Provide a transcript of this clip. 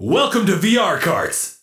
Welcome to VR Carts.